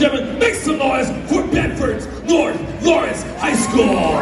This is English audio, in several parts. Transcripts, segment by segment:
gentlemen, make some noise for Bedford's North Lawrence High School.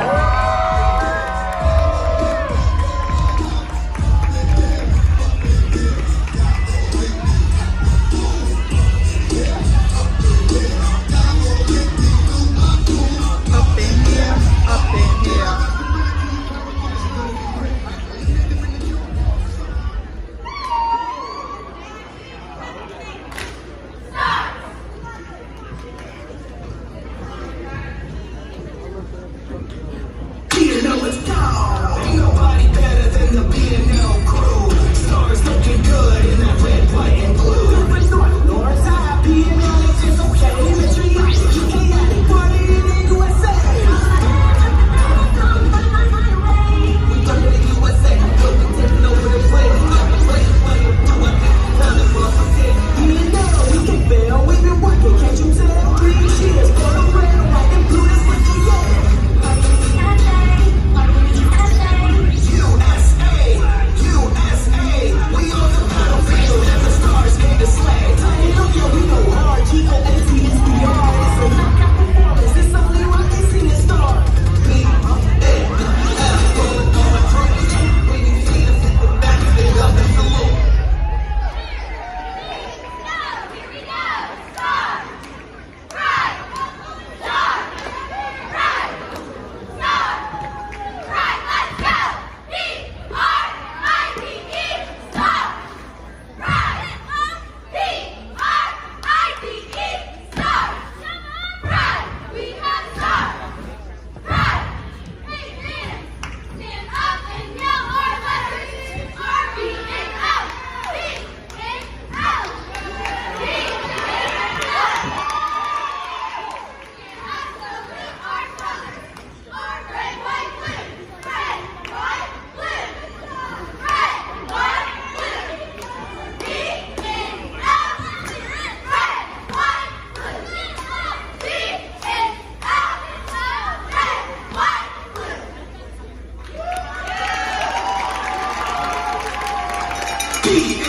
beat.